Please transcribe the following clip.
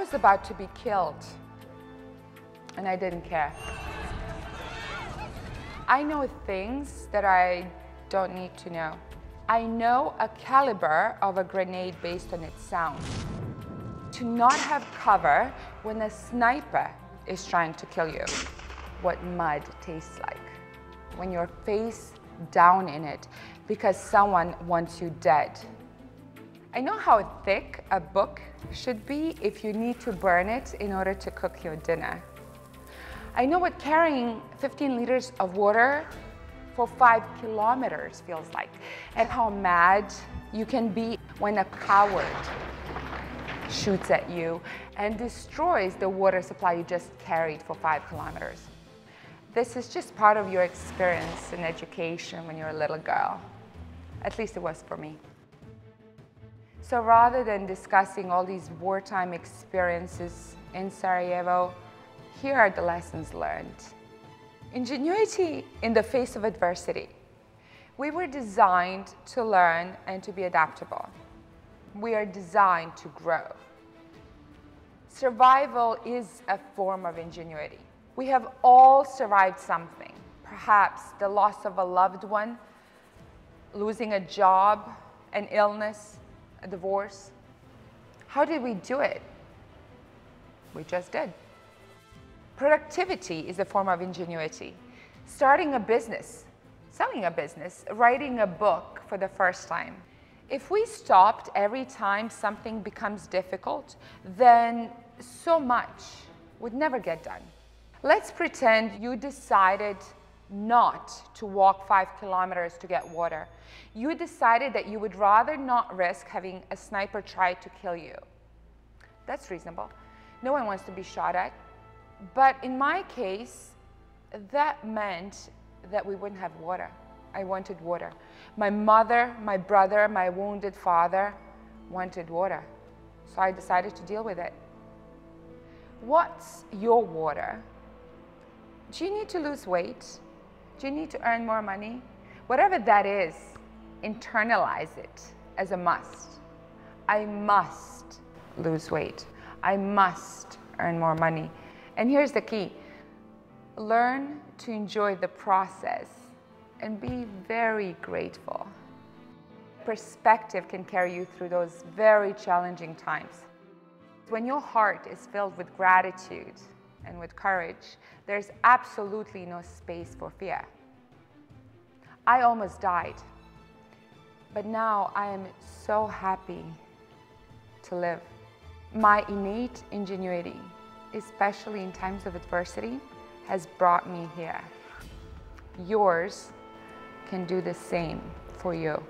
was about to be killed, and I didn't care. I know things that I don't need to know. I know a caliber of a grenade based on its sound. To not have cover when a sniper is trying to kill you. What mud tastes like. When you're face down in it because someone wants you dead. I know how thick a book should be if you need to burn it in order to cook your dinner. I know what carrying 15 liters of water for five kilometers feels like and how mad you can be when a coward shoots at you and destroys the water supply you just carried for five kilometers. This is just part of your experience in education when you're a little girl. At least it was for me. So rather than discussing all these wartime experiences in Sarajevo, here are the lessons learned. Ingenuity in the face of adversity. We were designed to learn and to be adaptable. We are designed to grow. Survival is a form of ingenuity. We have all survived something, perhaps the loss of a loved one, losing a job, an illness, a divorce. How did we do it? We just did. Productivity is a form of ingenuity. Starting a business, selling a business, writing a book for the first time. If we stopped every time something becomes difficult, then so much would never get done. Let's pretend you decided not to walk five kilometers to get water. You decided that you would rather not risk having a sniper try to kill you. That's reasonable. No one wants to be shot at. But in my case, that meant that we wouldn't have water. I wanted water. My mother, my brother, my wounded father wanted water. So I decided to deal with it. What's your water? Do you need to lose weight? Do you need to earn more money? Whatever that is, internalize it as a must. I must lose weight. I must earn more money. And here's the key learn to enjoy the process and be very grateful. Perspective can carry you through those very challenging times. When your heart is filled with gratitude, and with courage, there's absolutely no space for fear. I almost died, but now I am so happy to live. My innate ingenuity, especially in times of adversity, has brought me here. Yours can do the same for you.